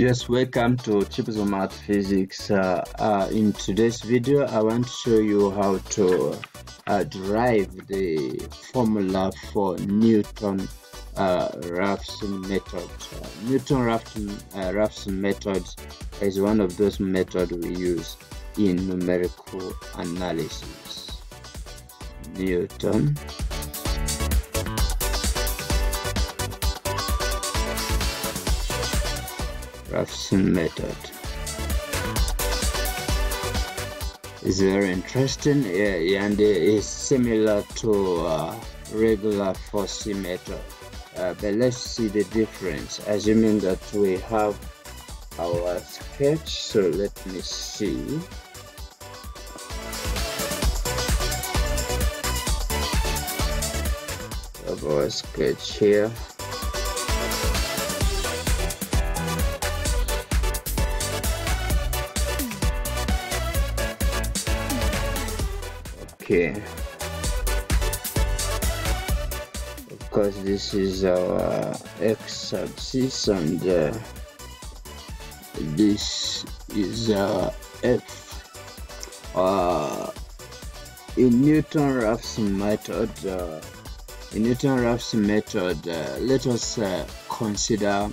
Yes, welcome to Tips of Math Physics. Uh, uh, in today's video, I want to show you how to uh, derive the formula for Newton uh, Raphson method. Newton Raphson, uh, method is one of those methods we use in numerical analysis. Newton Raphson method is very interesting yeah, and it's similar to uh, regular falsi method uh, but let's see the difference. Assuming that we have our sketch so let me see. Of our sketch here okay of course this is our x-axis and uh, this is our f. Uh, in Newton-Raphson method uh, in Newton-Raphson method uh, let us uh, consider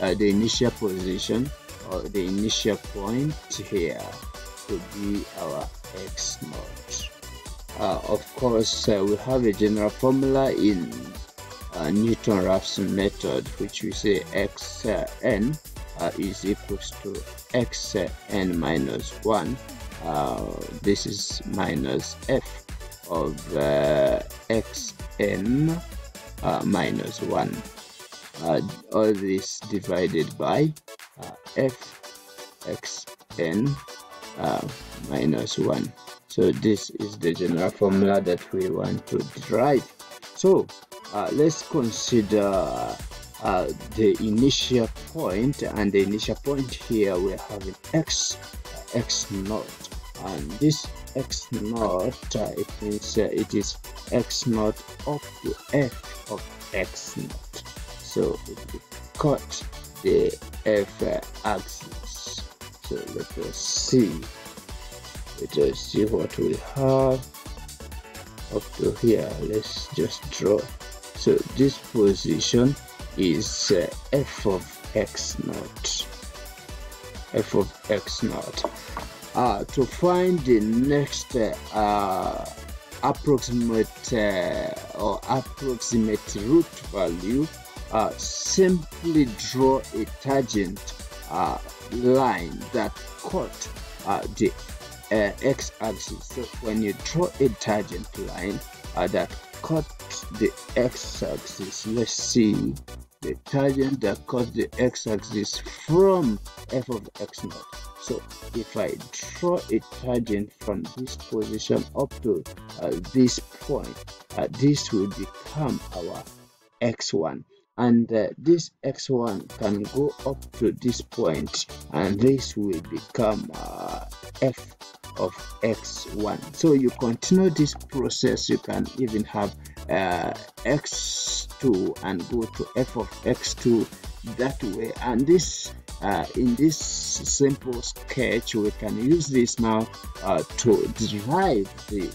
the initial position or the initial point here be our x. Uh, of course, uh, we have a general formula in uh, Newton-Raphson method, which we say xn uh, is equals to xn minus 1. Uh, this is minus f of uh, xn minus 1. all this divided by f xn uh, minus 1 so this is the general formula that we want to derive so uh, let's consider uh, the initial point and the initial point here we're having x x naught. And this x naught uh, it means uh, it is x naught up to f of x naught. So we cut the f axis so let us see. Let us see what we have up to here. Let's just draw. So this position is uh, f of x naught. f of x naught. Uh, to find the next uh, approximate uh, or approximate root value uh, simply draw a tangent uh, line that cut uh, the uh, x-axis so when you draw a tangent line uh, that cut the x-axis let's see. The tangent that cuts the x-axis from f of x naught. So if i draw a tangent from this position up to uh, this point uh, this will become our x1 and uh, this x1 can go up to this point and this will become uh, f of x1 so you continue this process you can even have uh, x2 and go to f of x2 that way. And this uh, in this simple sketch we can use this now uh, to derive the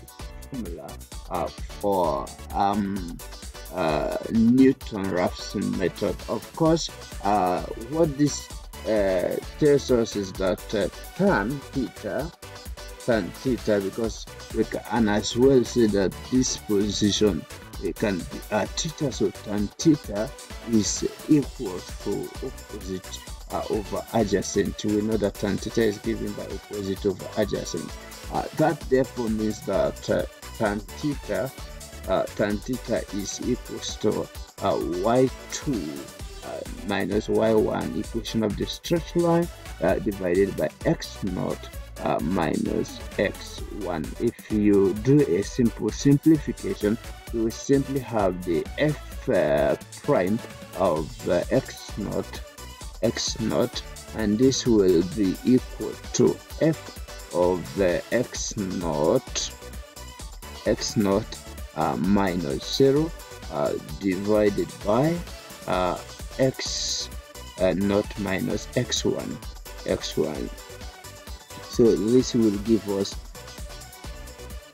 formula uh, for um, Newton-Raphson method. Of course, uh, what this uh, tells us is that uh, tan theta, tan theta, because we can as well say that this position it can be uh, theta, so tan theta is equal to opposite uh, over adjacent. We know that tan theta is given by opposite over adjacent. Uh, that therefore means that uh, tan theta uh, tan theta is equals to uh, y2 uh, minus y1 equation of the straight line uh, divided by x naught uh, minus x1 if you do a simple simplification you will simply have the f uh, prime of x naught x naught and this will be equal to f of the x naught x naught uh, minus 0 uh, divided by uh, x uh, not minus x1 x1 so this will give us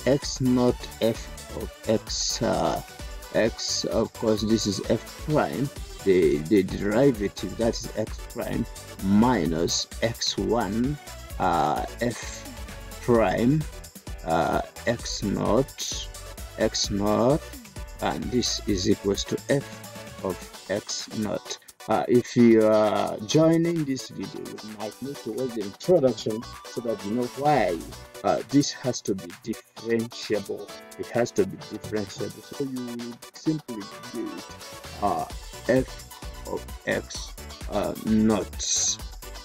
x not f of x uh, x. Of course this is f prime. The the derivative that is x prime minus x1 uh, f prime uh, x naught x naught and this is equals to f of x naught. Uh, if you are joining this video you might need to watch the introduction so that you know why. Uh, this has to be differentiable. It has to be differentiable. So you simply do uh, f of x uh,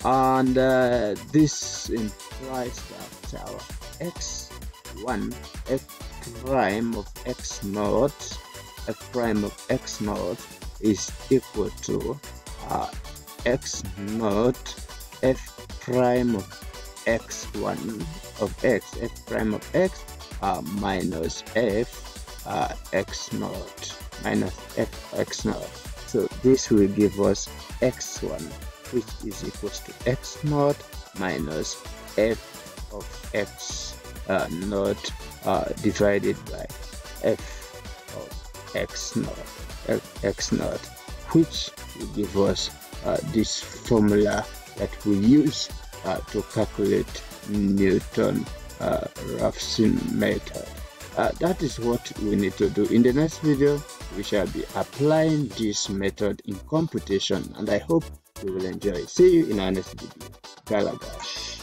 and uh, this implies that our x1 f prime of x naught f prime of x naught is equal to uh, x naught f prime of x1 of x f prime of x uh, minus f uh, x naught minus f x naught. So this will give us x1 which is equals to x naught minus f of x uh, naught uh, divided by f of x naught x naught which will give us uh, this formula that we use uh, to calculate Newton uh, Raphson method. Uh, that is what we need to do. In the next video, we shall be applying this method in computation and I hope you will enjoy. See you in our next video. Galagash.